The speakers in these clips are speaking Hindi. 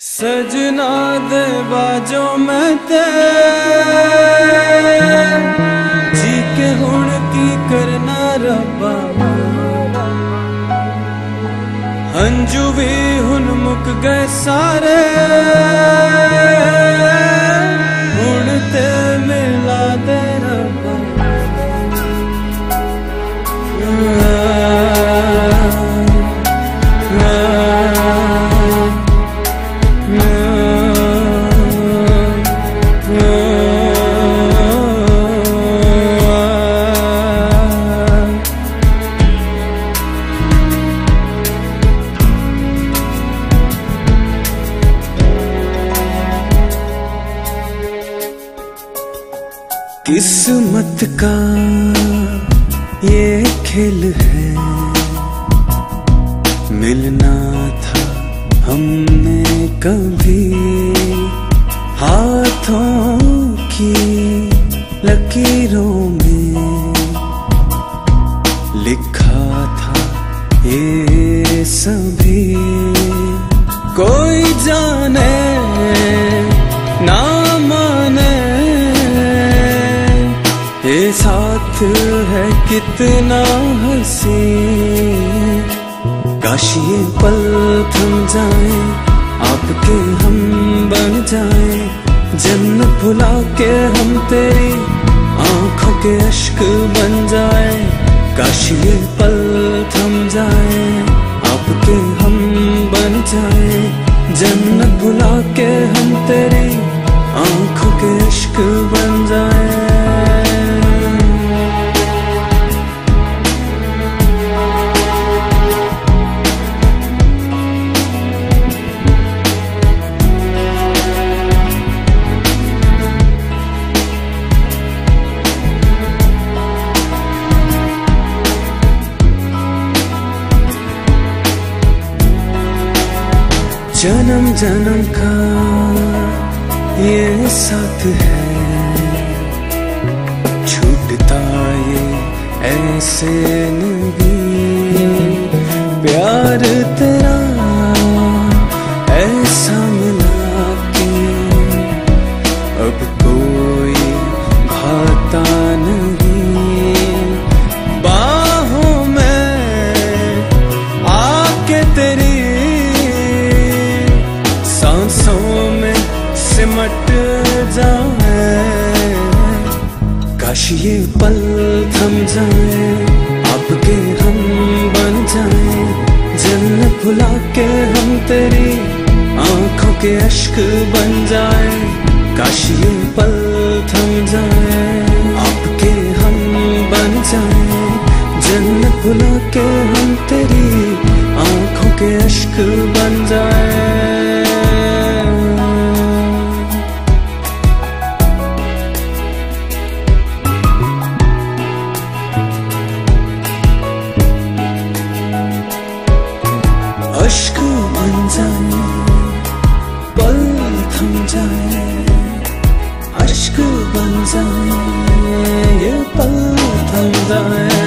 ਸਜਨਾ ਦੇ ਬਾਜੋ ਮੈਂ ਤੇ ਜੀ ਕੇ ਹੁਣ ਕੀ ਕਰਨਾ ਰੱਬਾ ਹੰਝੂ ਵੀ ਹੁਣ ਮੁੱਕ ਗਏ ਸਾਰੇ। ਹੁਣ ਤੇ ਮਿਲਾ ਦੇ ਰੱਬਾ किस्मत का ये खेल है। मिलना था हमने कभी हाथों की लकीरों में। लिखा था ये सभी। कोई जाने साथ है कितना हसी। काश ये पल थम जाए, आपके हम बन जाए। जन्नत भुला के हम तेरी आँखों के अश्क बन जाए। काश ये पल थम जाए, आपके हम बन जाए। जन्नत भुला के हम तेरी जन्म जन्म का ये साथ है। छूटता ये ऐसे नहीं। जाए काश ये पल थम जाए आपके हम बन जाए। जन्नत भुला के हम तेरी आँखों के अश्क बन जाए। काश ये पल थम जाए आपके हम बन जाए। जन्नत भुला के हम तेरी आँखों के अश्क बन जाए। ये पल थम जाए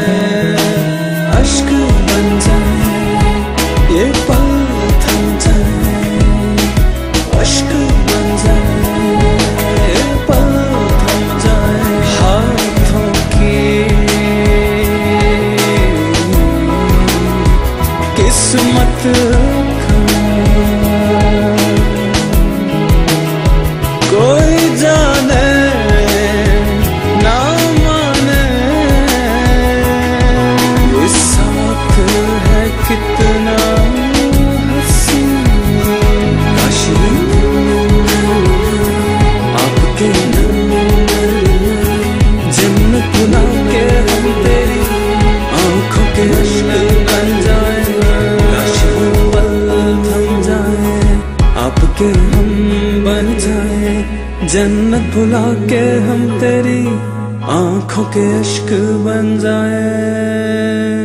भुला के हम तेरी आँखों के अश्क बन जाए।